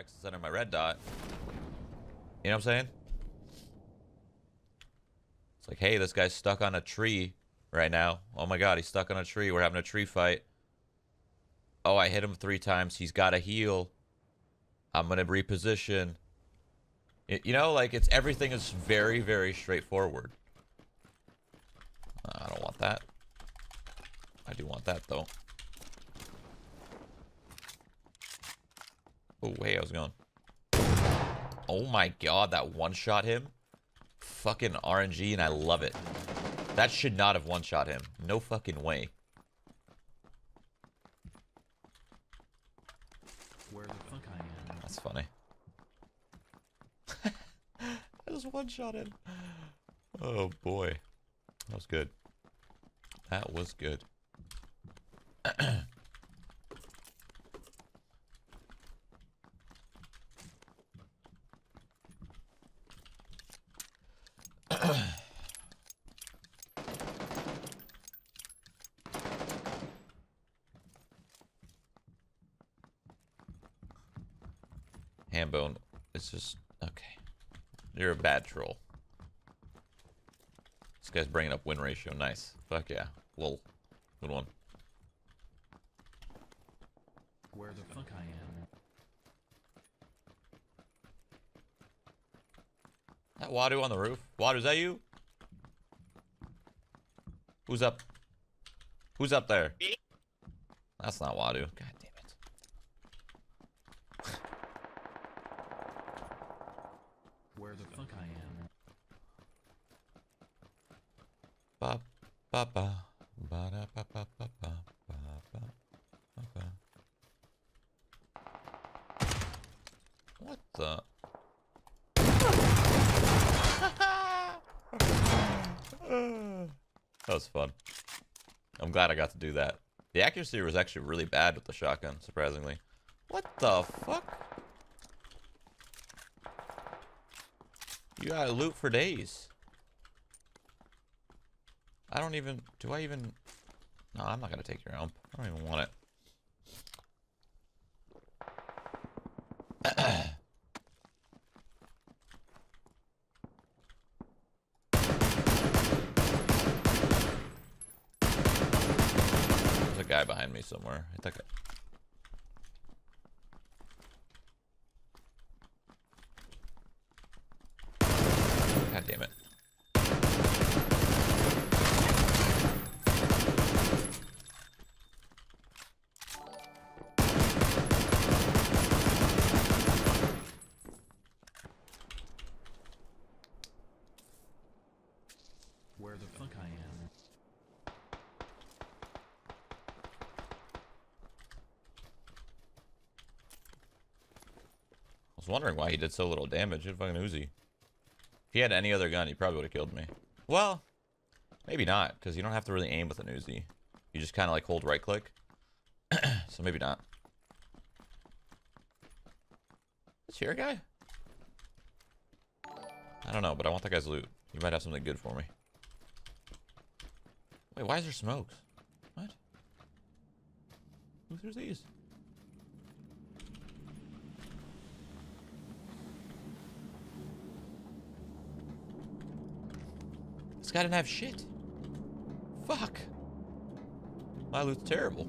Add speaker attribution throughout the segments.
Speaker 1: X instead my red dot. You know what I'm saying? It's like, hey, this guy's stuck on a tree right now. Oh my god, he's stuck on a tree. We're having a tree fight. Oh, I hit him three times. He's got a heal. I'm gonna reposition. you know, like it's everything is very, very straightforward. I don't want that. I do want that though. Oh, hey, I was going. Oh my god, that one-shot him? Fucking RNG, and I love it. That should not have one-shot him. No fucking way.
Speaker 2: Where the fuck I am?
Speaker 1: That's funny. I just one-shot him. Oh boy. That was good. That was good. Hambone, it's just okay. You're a bad troll. This guy's bringing up win ratio. Nice. Fuck yeah. Lol. Good one.
Speaker 2: Where the fuck I am?
Speaker 1: That Wadu on the roof? Wadu, is that you? Who's up? Who's up there? That's not Wadu. God damn it.
Speaker 2: Where the fuck I am?
Speaker 1: Ba ba ba ba da ba ba ba ba ba ba ba ba. What the? that was fun. I'm glad I got to do that. The accuracy was actually really bad with the shotgun, surprisingly. What the fuck? You gotta loot for days. I don't even... Do I even... No, I'm not gonna take your ump. I don't even want it. There's a guy behind me somewhere. I think damn it.
Speaker 2: Where the fuck I am?
Speaker 1: I was wondering why he did so little damage. He had fucking Uzi. If he had any other gun, he probably would have killed me. Well, maybe not, because you don't have to really aim with an Uzi. You just kind of like hold right click. so maybe not. Is here a guy? I don't know, but I want that guy's loot. He might have something good for me. Wait, why is there smokes? What? Who threw these? This guy didn't have shit. Fuck. My loot's terrible.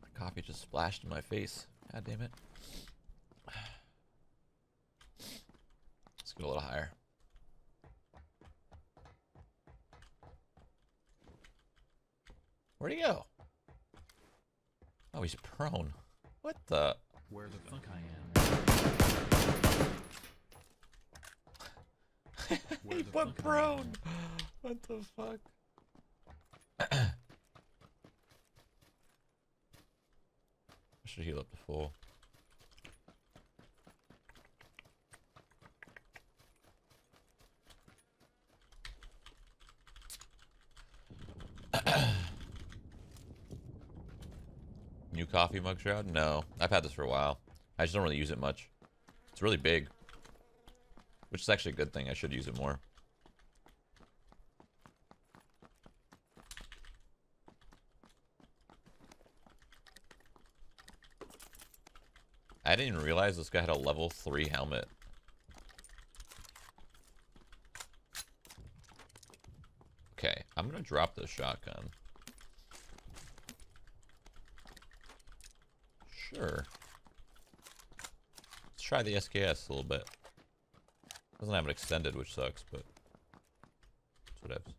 Speaker 1: My coffee just splashed in my face. God damn it. Let's get a little higher. Where'd he go? Oh, he's prone. What the?
Speaker 2: Where the fuck I am?
Speaker 1: He put
Speaker 2: fuck I am?
Speaker 1: prone. What the fuck? I should heal up to full. Coffee mug shroud? No. I've had this for a while. I just don't really use it much. It's really big. which is actually a good thing. I should use it more. I didn't even realize this guy had a level 3 helmet. Okay, I'm gonna drop the shotgun. Sure. Let's try the SKS a little bit. Doesn't have it extended, which sucks, but happens.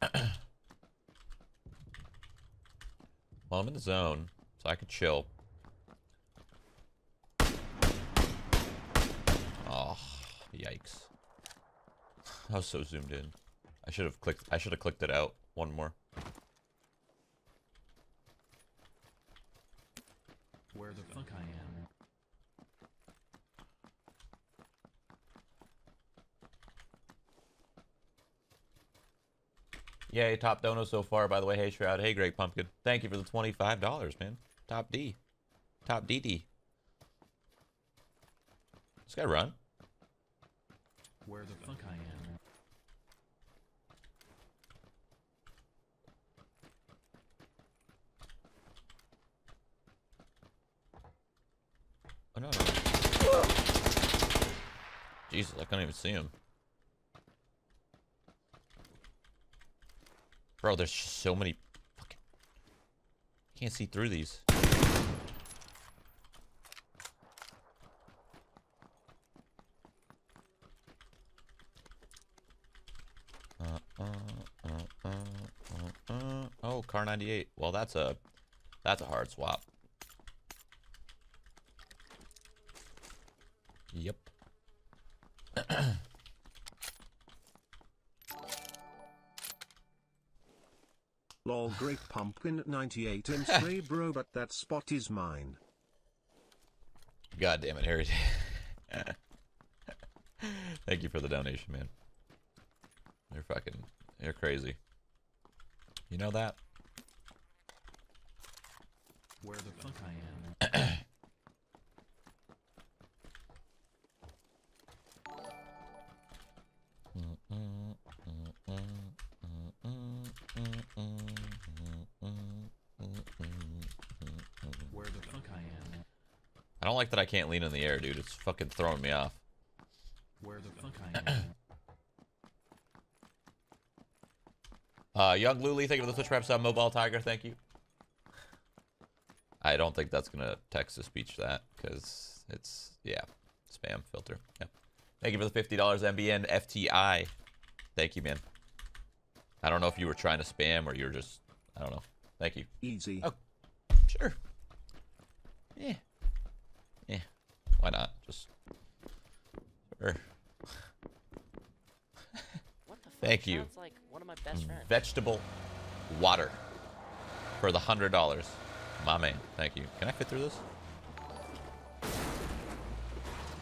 Speaker 1: well, I'm in the zone, so I can chill. Oh, yikes. I was so zoomed in. I should have clicked I should have clicked it out one more.
Speaker 2: Where the fuck I am.
Speaker 1: Yay, top dono so far, by the way. Hey, Shroud. Hey, Greg Pumpkin. Thank you for the $25, man. Top D. Top DD. This guy run?
Speaker 2: Where the fuck I am.
Speaker 1: Oh, no, no. Jesus, I can't even see him. Bro, there's just so many fucking... Can't see through these. Uh, uh, uh, uh, uh, uh. Oh, car 98. Well, that's a that's a hard swap.
Speaker 3: Great Pumpkin 98 and stray bro but that spot is mine.
Speaker 1: God damn it, Harry. Thank you for the donation, man. You're fucking, you're crazy. You know that?
Speaker 2: Where the
Speaker 1: don't like that I can't lean in the air, dude. It's fucking throwing me off.
Speaker 2: Where the fuck I am.
Speaker 1: Uh, Young Luli, thank you for the Twitch Prep sub. Mobile Tiger, thank you. I don't think that's gonna text to speech that because it's yeah spam filter. Yeah. Thank you for the fifty dollars MBN FTI. Thank you, man. I don't know if you were trying to spam or you're just I don't know. Thank you.
Speaker 3: Easy.
Speaker 1: Oh. Sure. Yeah. Yeah. Why not? Just. Sure.
Speaker 4: What the fuck?
Speaker 1: Thank you.
Speaker 4: Like one of my best friends.
Speaker 1: Vegetable water for the hundred dollars. My man. Thank you. Can I fit through this?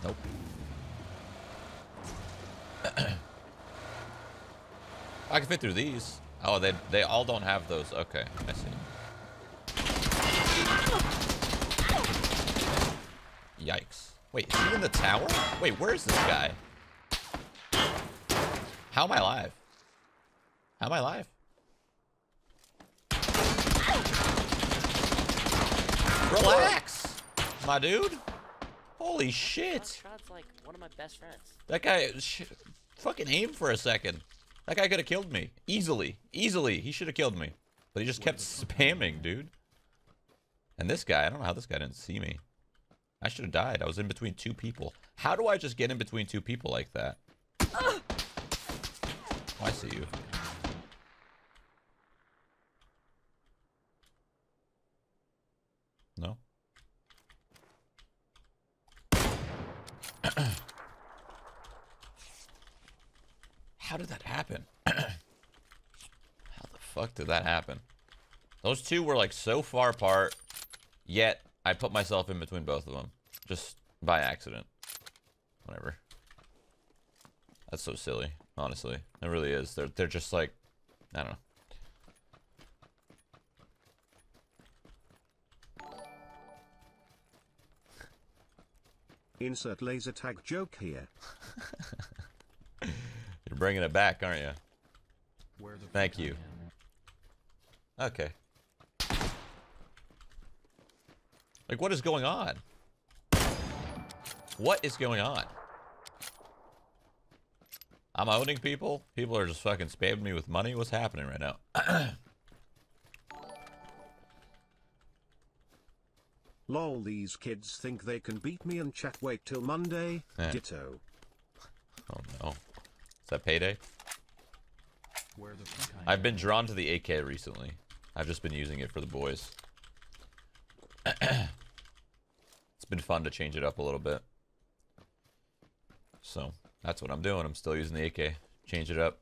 Speaker 1: Nope. I can fit through these. Oh, they they all don't have those. Okay, I see. Yikes. Wait, is he in the tower? Wait, where is this guy? How am I alive? How am I alive? Relax, my dude. Holy shit. That guy, fucking aim for a second. That guy could have killed me. Easily. Easily. He should have killed me. But he just kept spamming, dude. And this guy, I don't know how this guy didn't see me. I should have died. I was in between two people. How do I just get in between two people like that? Oh, I see you. No? How did that happen? How the fuck did that happen? Those two were like so far apart, yet I put myself in between both of them. Just by accident. Whatever. That's so silly, honestly. It really is. They're they're just like I don't know.
Speaker 3: Insert laser tag joke here.
Speaker 1: You're bringing it back, aren't you?
Speaker 2: Where the
Speaker 1: Thank you. Okay. Like, what is going on? What is going on? I'm owning people. People are just fucking spamming me with money. What's happening right now?
Speaker 3: Lol, these kids think they can beat me and chat. Wait till Monday.
Speaker 1: Eh.
Speaker 3: Ditto.
Speaker 1: Oh no. Is that payday?
Speaker 2: Where the fuck I
Speaker 1: I've been drawn to the AK recently. I've just been using it for the boys. it's been fun to change it up a little bit. So that's what I'm doing. I'm still using the AK. Change it up.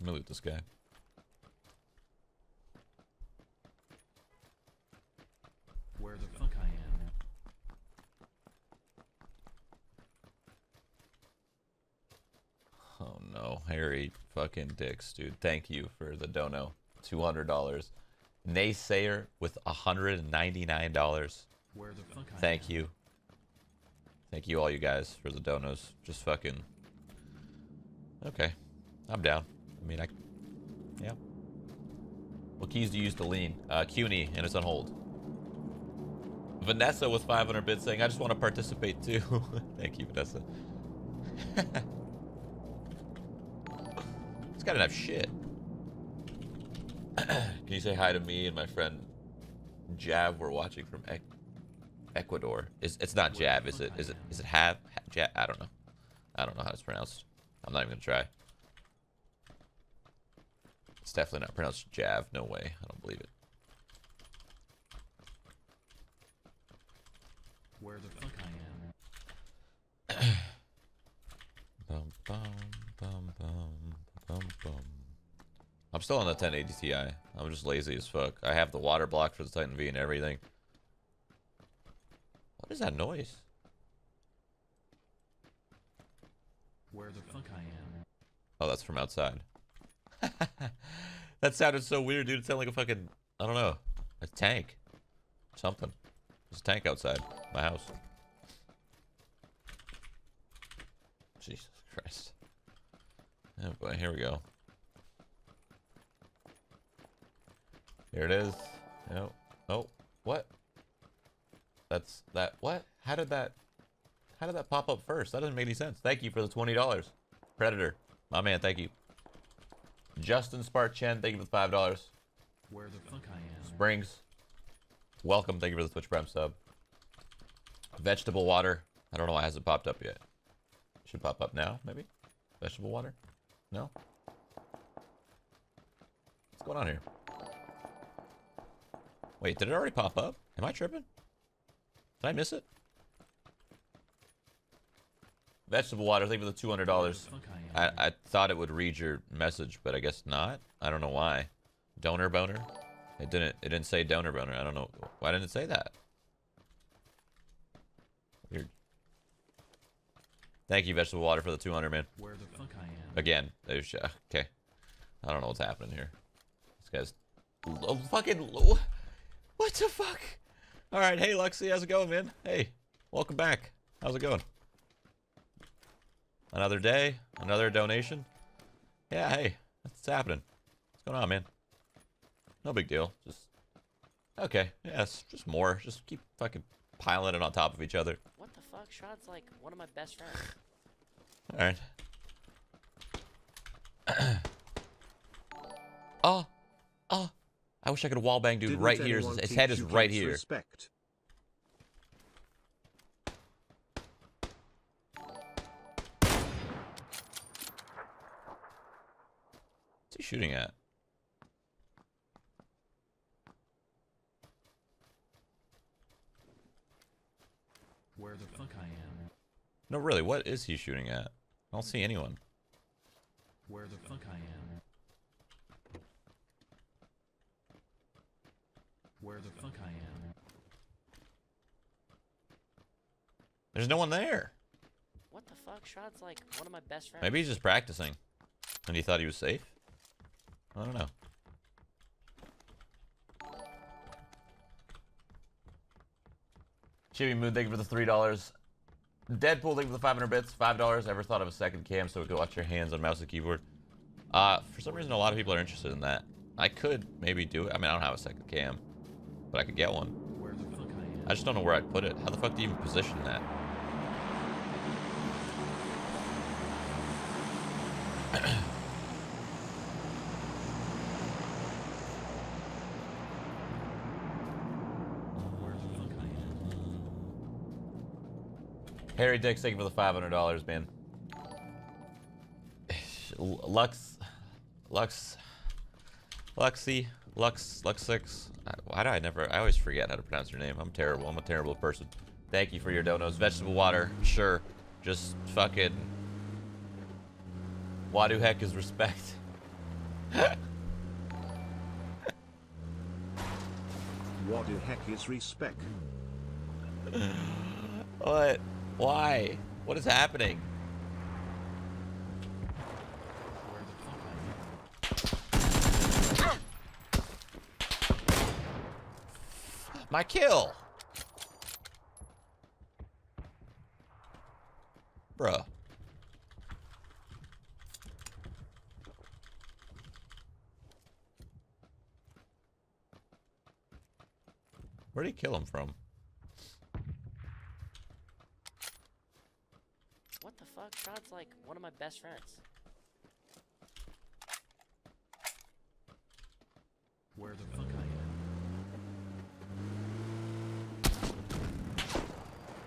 Speaker 1: Let me loot this guy.
Speaker 2: Where the fuck I am.
Speaker 1: Harry fucking dicks, dude. Thank you for the dono. Two hundred dollars. Naysayer with hundred and ninety nine dollars.
Speaker 2: Where the fuck
Speaker 1: Thank you. Thank you all you guys for the donos. Just fucking Okay. I'm down. I mean I Yeah. What keys do you use to lean? Uh CUNY and it's on hold. Vanessa with 500 bits saying, I just want to participate too. Thank you, Vanessa. got enough shit. Can you say hi to me and my friend Jav? We're watching from Ec- Ecuador. Is it's not Jav, oh, is it? Is it? Is it Have? Ha- Jav? I don't know. I don't know how it's pronounced. I'm not even gonna try. It's definitely not pronounced Jav. No way. I don't believe it.
Speaker 2: Where the fuck I
Speaker 1: I'm still on the 1080 Ti. I'm just lazy as fuck. I have the water block for the Titan V and everything. What is that noise?
Speaker 2: Where the fuck I am.
Speaker 1: Oh, that's from outside. that sounded so weird, dude. It sounded like a fucking, I don't know, a tank. Something. There's a tank outside my house. Jesus Christ. Oh boy, here we go. Here it is. Oh, oh, what? That's that. What? How did that? How did that pop up first? That doesn't make any sense. Thank you for the twenty dollars, Predator. My man, thank you. Justin Spark Chen, thank you for the five dollars.
Speaker 2: Where the fuck I am.
Speaker 1: Springs, welcome. Thank you for the Twitch Prime sub. Vegetable water. I don't know why it hasn't popped up yet. Should pop up now, maybe. Vegetable water. No. What's going on here? Wait, did it already pop up? Am I tripping? Did I miss it? Vegetable water. Thank you for the
Speaker 2: $200. I.
Speaker 1: I, I thought it would read your message, but I guess not. I don't know why. Donor boner? It didn't it didn't say donor boner. I don't know. Why didn't it say that? Weird. Thank you, vegetable water, for the 200, man.
Speaker 2: Where the fuck I am.
Speaker 1: Again. There's, uh, okay. I don't know what's happening here. This guy's oh, fucking. What the fuck? All right. Hey, Luxy. How's it going, man? Hey. Welcome back. How's it going? Another day, another donation. Yeah, hey, what's happening? What's going on, man? No big deal. Just okay. Yes, just more. Just keep fucking piling it on top of each other.
Speaker 4: What the fuck? Shroud's like one of my best friends.
Speaker 1: All right. oh! I wish I could wallbang dude
Speaker 3: Didn't
Speaker 1: right here. His, his head is right here.
Speaker 3: Respect.
Speaker 1: What's he shooting at?
Speaker 2: Where the fuck I am.
Speaker 1: No, really. What is he shooting at? I don't see anyone.
Speaker 2: Where the fuck I am. where the fuck I am.
Speaker 1: There's no one there.
Speaker 4: What the fuck? Shroud's like one of my best friends.
Speaker 1: Maybe he's just practicing. And he thought he was safe? I don't know. Chibi Moon, thank you for the $3. Deadpool, thank you for the 500 bits. $5. Ever thought of a second cam so we could watch your hands on mouse and keyboard? Uh, for some reason, a lot of people are interested in that. I could maybe do it. I mean, I don't have a second cam but I could get one.
Speaker 2: Where the fuck I
Speaker 1: just don't know where I'd put it. How the fuck do you even position that?
Speaker 2: Where the fuck I am?
Speaker 1: Harry Dix, thank you for the five hundred dollars, man. Lux, Lux, Luxy, Lux, Lux six. Why do I never? I always forget how to pronounce your name. I'm terrible. I'm a terrible person. Thank you for your donos. Vegetable water, sure. Just fucking. What do heck is respect?
Speaker 3: What the heck is respect?
Speaker 1: What? Why? What is happening?
Speaker 2: Where the fuck I am?
Speaker 1: My kill. Bruh. Where'd he kill him from?
Speaker 4: What the fuck? Shroud's like one of my best friends.
Speaker 2: Where the fuck I am?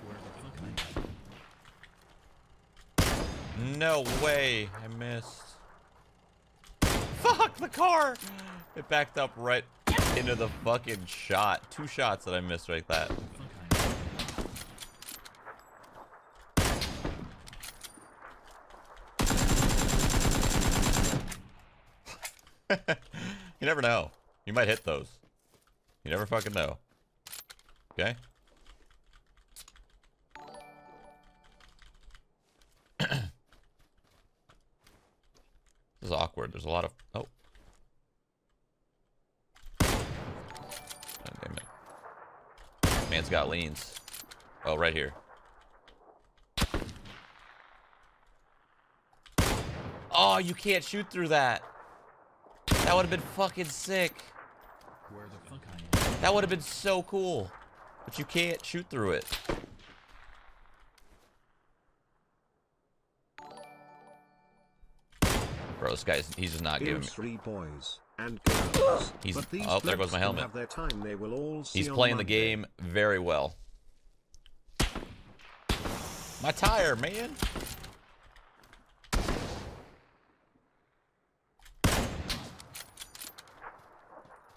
Speaker 2: Where the fuck I am?
Speaker 1: No way. I missed. Fuck the car. It backed up right into the fucking shot. Two shots that I missed like that. You never know. You might hit those. You never fucking know. Okay? Is awkward. There's a lot of... Oh. God damn it. Man's got leans. Oh, right here. Oh, you can't shoot through that. That would have been fucking sick.
Speaker 2: Where the fuck I am?
Speaker 1: That would have been so cool. But you can't shoot through it. Bro, this guy's he's just not giving me.
Speaker 3: Three boys and girls.
Speaker 1: He's-
Speaker 3: but these
Speaker 1: oh, there goes my helmet.
Speaker 3: Their time. They will all
Speaker 1: He's playing the game very well. My tire, man.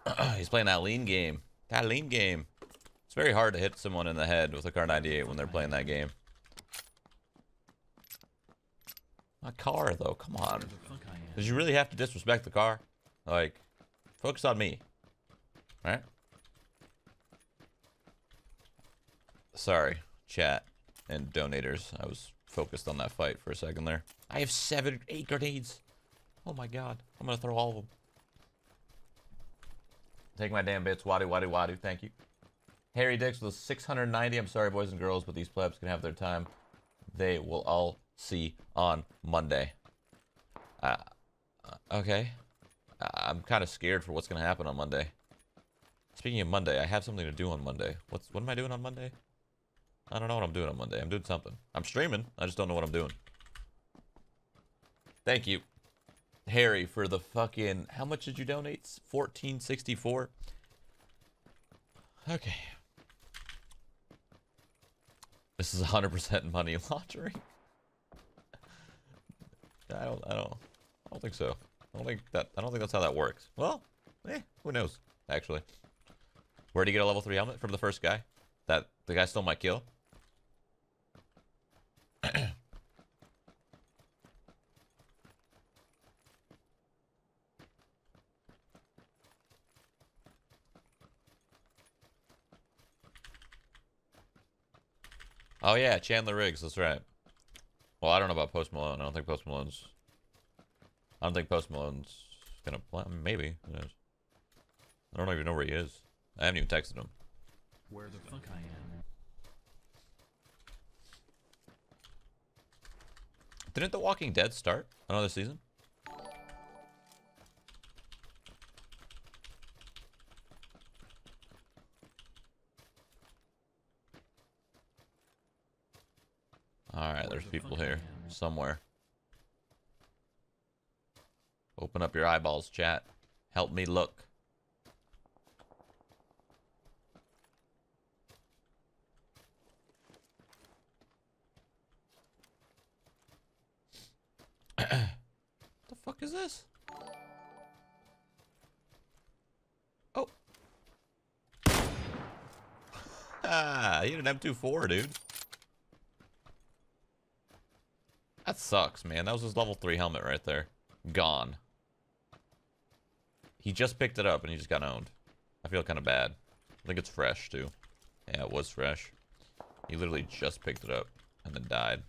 Speaker 1: He's playing that lean game. That lean game. It's very hard to hit someone in the head with a Kar98 when they're playing that game. My car, though. Come on. Did you really have to disrespect the car? Like, focus on me. Right? Sorry, chat and donators. I was focused on that fight for a second there. I have seven, eight grenades. Oh my god. I'm gonna throw all of them. Take my damn bits. Wadu, wadu, wadu. Thank you. Harry Dix with 690. I'm sorry, boys and girls, but these plebs can have their time. They will all see on Monday. Uh, okay. I'm kind of scared for what's going to happen on Monday. Speaking of Monday, I have something to do on Monday. What's what am I doing on Monday? I don't know what I'm doing on Monday. I'm doing something. I'm streaming. I just don't know what I'm doing. Thank you, Harry, for the fucking. How much did you donate? 1464. Okay. This is 100% money laundering. I don't. I don't. I don't think so. I don't think that. I don't think that's how that works. Well, eh, who knows? Actually, where did you get a level three helmet from the first guy? That the guy stole my kill. Oh yeah, Chandler Riggs. That's right. Well, I don't know about Post Malone. I don't think Post Malone's. I don't think Post Malone's gonna play. Maybe. I don't even know where he is. I haven't even texted him.
Speaker 2: Where the fuck I am?
Speaker 1: Didn't The Walking Dead start another season? Alright, there's people here. Somewhere. Open up your eyeballs, chat. Help me look. the fuck is this? Oh. Ah, you had an M24, dude. That sucks, man. That was his level 3 helmet right there. Gone. He just picked it up and he just got owned. I feel kind of bad. I think it's fresh, too. Yeah, it was fresh. He literally just picked it up and then died.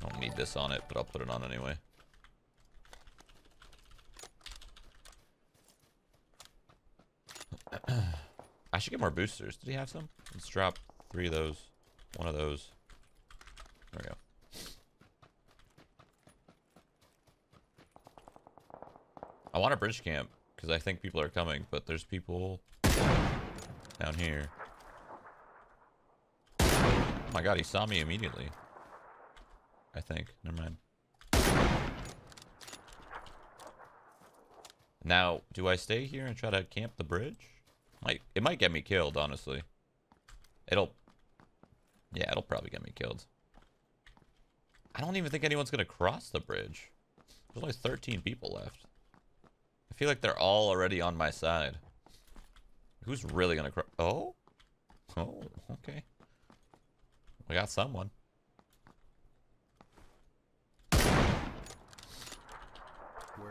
Speaker 1: I don't need this on it, but I'll put it on anyway. I should get more boosters. Did he have some? Let's drop three of those. One of those. There we go. I want a bridge camp because I think people are coming, but there's people down here. Oh my god, he saw me immediately. I think. Never mind. Now, do I stay here and try to camp the bridge? Might it might get me killed, honestly. It'll Yeah, it'll probably get me killed. I don't even think anyone's gonna cross the bridge. There's only 13 people left. I feel like they're all already on my side. Who's really gonna cross? Oh? Oh, okay. We got someone.
Speaker 2: Where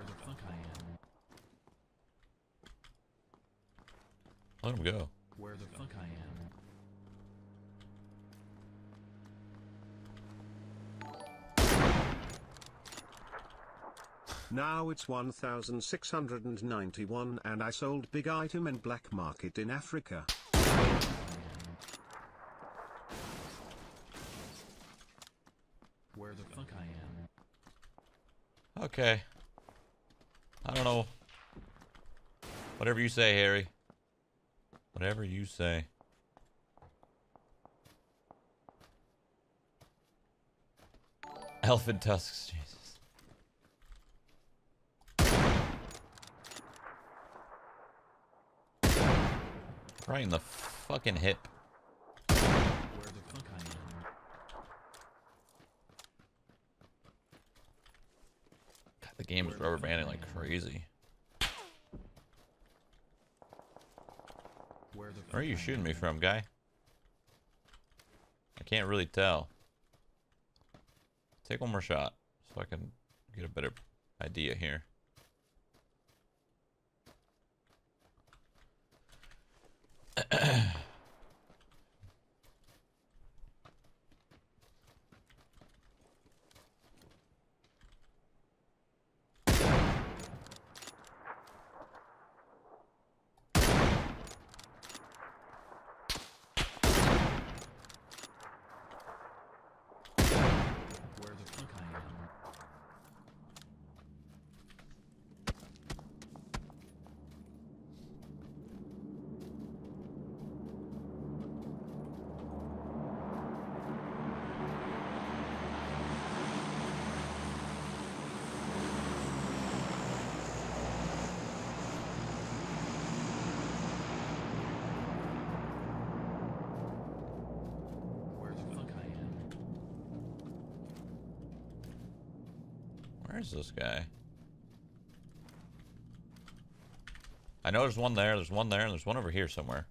Speaker 2: the fuck I am?
Speaker 1: Let him go.
Speaker 2: Where the fuck I am?
Speaker 3: Now it's 1691 and I sold big item in black market in Africa.
Speaker 2: Where the fuck I am?
Speaker 1: Okay. I don't know. Whatever you say, Harry. Whatever you say. Elephant tusks, Jesus. Right in the fucking hip.
Speaker 2: Where the fuck I am?
Speaker 1: God, the game is rubber banding like crazy.
Speaker 2: Where
Speaker 1: Where are you shooting me from, guy? I can't really tell. Take one more shot so I can get a better idea here.
Speaker 2: Where the fuck I am? Where the fuck I am?
Speaker 1: Where's this guy? I know there's one there, there's one there, and there's one over here somewhere.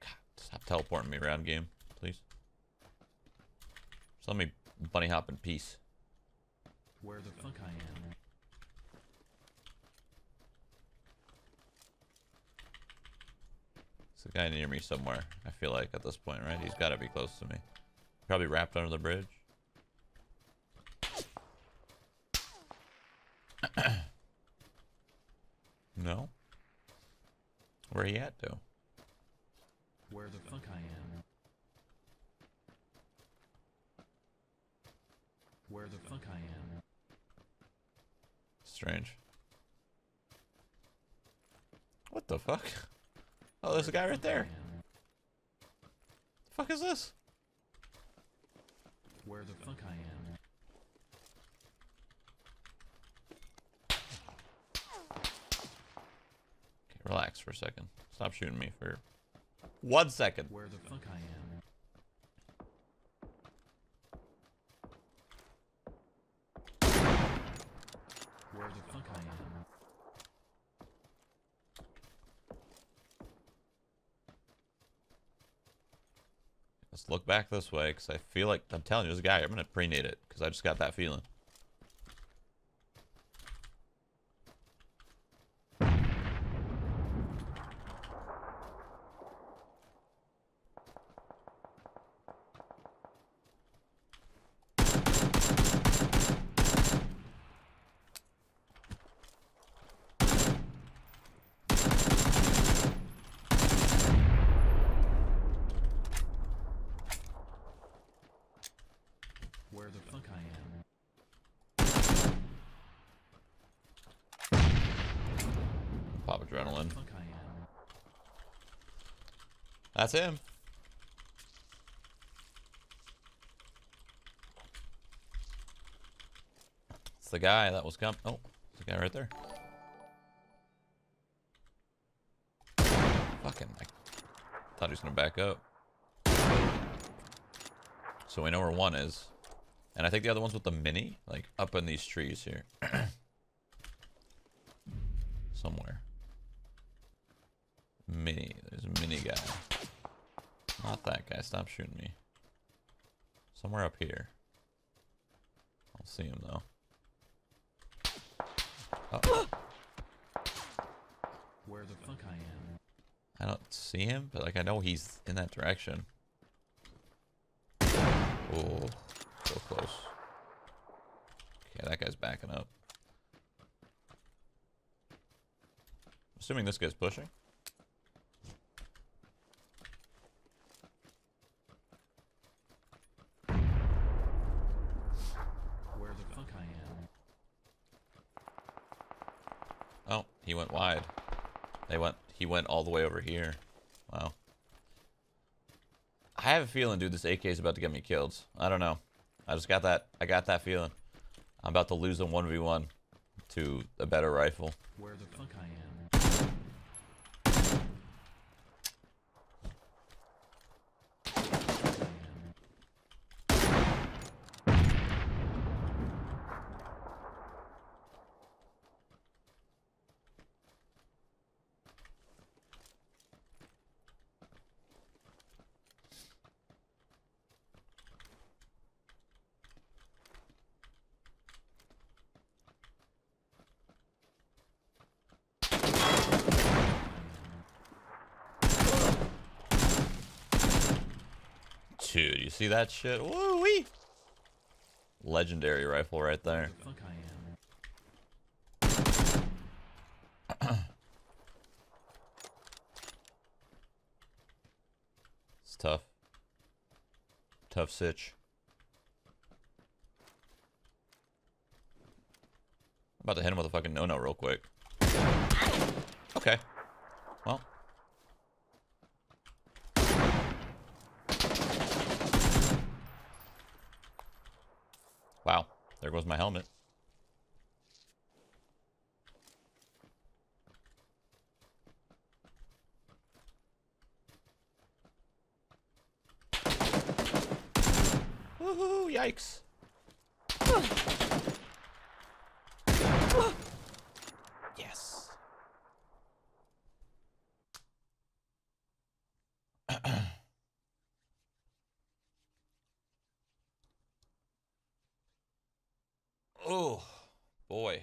Speaker 1: God, stop teleporting me around, game, please. Just let me bunny hop in peace.
Speaker 2: Where the fuck I am?
Speaker 1: There's a guy near me somewhere, I feel like, at this point, right? He's got to be close to me. Probably wrapped under the bridge. no? Where he at, though?
Speaker 2: Where the fuck I am? Where the fuck I am?
Speaker 1: Strange. What the fuck? Oh, there's a guy right there. The fuck is this?
Speaker 2: Where the fuck I am?
Speaker 1: Okay, relax for a second. Stop shooting me for one second.
Speaker 2: Where the fuck I am? Where the fuck I am?
Speaker 1: Let's look back this way because I feel like I'm telling you, this guy. I'm gonna prenade it because I just got that feeling.
Speaker 2: Where the fuck I am?
Speaker 1: Pop adrenaline.
Speaker 2: Fuck I am.
Speaker 1: That's him. It's the guy that was coming. Oh, the guy right there. Fucking, I thought he was gonna back up. So we know where one is. And I think the other one's with the mini, like up in these trees here. Somewhere. Mini. There's a mini guy. Not that guy. Stop shooting me. Somewhere up here. I'll see him though. Oh,
Speaker 2: Where the fuck I am?
Speaker 1: I don't see him, but like I know he's in that direction. Oh, so close. Okay, that guy's backing up. Assuming this guy's pushing.
Speaker 2: Where the fuck I am?
Speaker 1: Oh, he went wide. They went. He went all the way over here. Wow. I have a feeling, dude, this AK is about to get me killed. I don't know. I just got that. I got that feeling. I'm about to lose a 1v1 to a better rifle.
Speaker 2: Where the fuck I am?
Speaker 1: Dude, you see that shit? Woo wee! Legendary rifle right there.
Speaker 2: fuck I am?
Speaker 1: It's tough. Tough sitch. I'm about to hit him with a fucking no-no real quick. Okay. Well. Wow. There goes my helmet. Woohoo! Yikes! Oh boy.